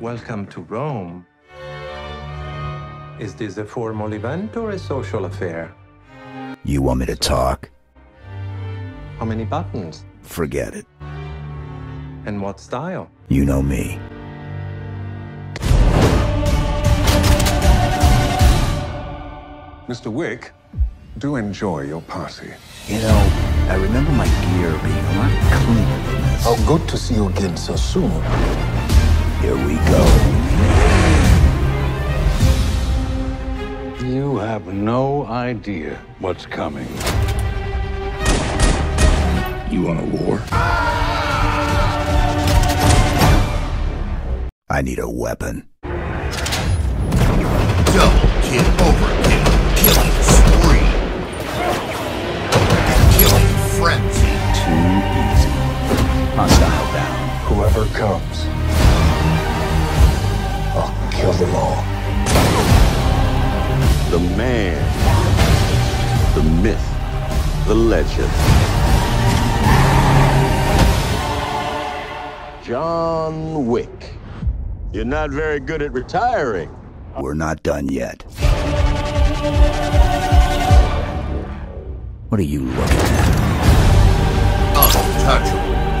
Welcome to Rome. Is this a formal event or a social affair? You want me to talk? How many buttons? Forget it. And what style? You know me. Mr. Wick, do enjoy your party. You know, I remember my gear being a lot cleaner than this. How good to see you again so soon. Here we go. You have no idea what's coming. You want a war? I need a weapon. Double kill, overkill, killing spree. Killing frenzy. Too easy. Hostile down. Whoever comes, The man, the myth, the legend. John Wick. You're not very good at retiring. We're not done yet. What are you looking at? Untouchable.